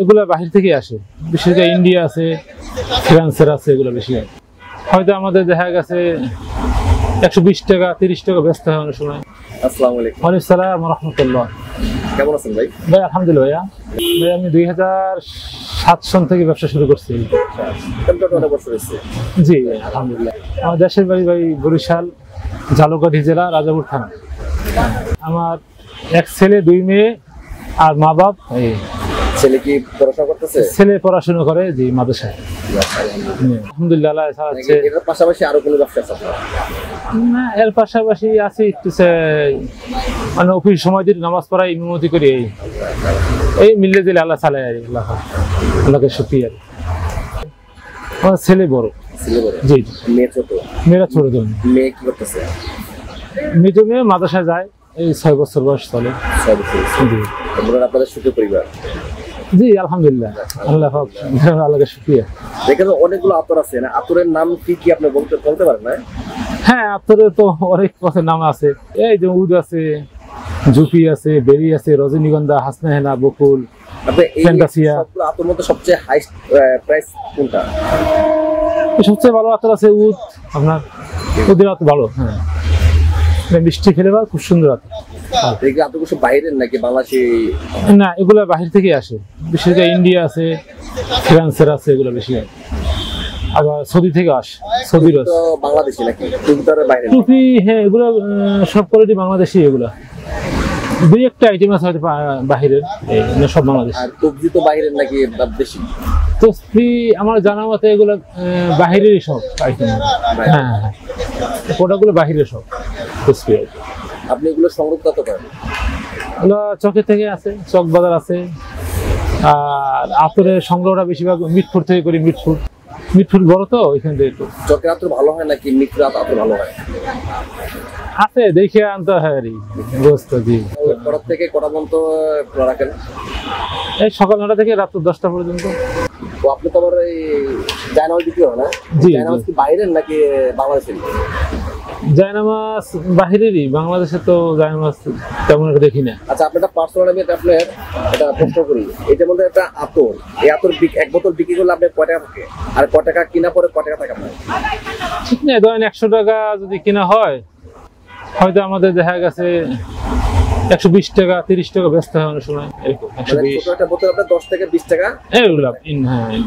এগুলো বাহির থেকে আসে। বিশেষ করে ইন্ডিয়া আছে ফ্রান্সের আছে এগুলো বেশি হয়তো আমাদের দেখা গেছে একশো বিশ টাকা তিরিশ টাকা ব্যস্ত হয় অনেক সময়। আসসালামু আলাইকুম। ওয়ালাইকুম সালাম রহমতুল্লাহ। কেমন আছেন ভাই? ভাই আলহামদুলিল্লাহ ভাইয়া। ভাই আমি দুই হাজার সাত সন থেকে ব্যবসা শুরু করছি। জি আলহামদুলিল্লাহ। আমার দেশের বাড়ি ভাই বরিশাল জেলা রাজাপুর থানা। আমার এক ছেলে দুই মেয়ে আর মা বাপ। এই ছেলে কি পড়াশোনা করতেছে? ছেলে পড়াশোনা করে জি মাদ্রাসায়। জি, আলহামদুলিল্লাহ চালাচ্ছে এটার পাশাপাশি আরও কোনো ব্যবসা আছে না এর পাশাপাশি আছে একটু মানে অফিস সময় দিন নামাজ পড়াই ইমামতি করি এই এই মিলে দিলে আল্লাহ আর আল্লাহ আল্লাহকে শুক্রিয়া। আমার ছেলে বড়। ছেলে বড়? জি। মেয়ে ছোট? মেয়েরা ছোট জন মেয়ে কি করতেছে? মেয়ে মেয়ে মাদ্রাসায় যায় এই ছয় বছর বয়স চলে। ছয় বছর জি। আপনাদের সুখী পরিবার? জি আলহামদুলিল্লাহ। আল্লাহ পাক, আল্লাহকে শুক্রিয়া। এখানে অনেকগুলো আতর আছে না আতরের নাম কি কি আপনি বলতে বলতে পারেন না হ্যাঁ আপনাদের তো অনেক কথার নাম আছে। এই যে উদ আছে জুপি আছে বেরি আছে রজনীগন্ধা হাসনা হেনা বকুল। সবগুলো আতর মধ্যে সবচেয়ে হাইস্ট প্রাইস কোনটা? সবচেয়ে ভালো আতর আছে উদ আপনার উদের আতর ভালো হ্যাঁ। এটা মিষ্টি খেলে বা খুব সুন্দর আতর বাইরের নাকি বাংলাদেশি? না এগুলো বাহির থেকে আসে। বিশেষ করে ইন্ডিয়া আছে ফ্রান্সের আছে এগুলো বেশি আবার সৌদি থেকে আসে সৌদির তো বাংলাদেশি নাকি? টুপি হ্যাঁ এগুলো সব কোয়ালিটি বাংলাদেশি এগুলো। দুই একটা আইটেম আছে হয়তো বাহিরের সব বাংলাদেশ। আর তবজি তো বাইরের নাকি বেশি? তসবি আমার জানা মতে এগুলো বাহিরেরই সব আইটেম হ্যাঁ হ্যাঁ। প্রোডাক্টগুলো বাহিরের সব। আপনি এগুলো সংগ্রহ কত করেন? এগুলো চকের থেকে আছে চক বাজার আছে। আর আতরের সংগ্রহটা বেশিরভাগ মিটফুট থেকে করি মিটফুট মিটফুট বড় তো ওইখান থেকে একটু চকের আতর ভালো হয় নাকি মিত্রাত আতর ভালো হয়? আছে দেখে আনতে হয় আর কি বুঝতে জি কটার থেকে কটা পর্যন্ত রাখেন এই সকাল নটা থেকে রাত্র দশটা পর্যন্ত। আপনি তো আবার এই জায়নামাজ বিক্রি হয় না? জি, জায়নামাজ কি বাইরের নাকি বাংলাদেশের? জায়নামাজ বাহিরেরই বাংলাদেশে তো জায়নামাজ তেমন একটা দেখি না। আচ্ছা আপনার পার্সোনাল আমি এটা আপনার এটা প্রশ্ন করি। এটার মধ্যে একটা আতর। এই আতর এক বোতল বিক্রি করলে আপনার কয় টাকা থাকে? আর কয় টাকা কিনা পরে কয় টাকা থাকে আপনার? ঠিক না ধরেন একশো টাকা যদি কিনা হয় হয়তো আমাদের দেখা গেছে একশো বিশ টাকা তিরিশ টাকা ব্যস্ত হয় অনেক সময় এরকম একশো মানে বিশ আপনার দশ থেকে বিশ টাকা? হ্যাঁ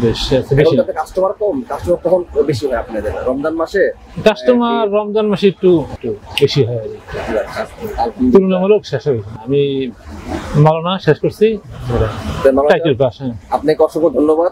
বেশ বেশি কাস্টমার কম কাস্টমার তখন বেশি হয় আপনাদের রমজান মাসে? কাস্টমার রমজান মাসে একটু একটু বেশি হয়। তুলনামূলক শেষ আমি মালনা শেষ করছি। হ্যাঁ। আপনাকে অসংখ্য ধন্যবাদ।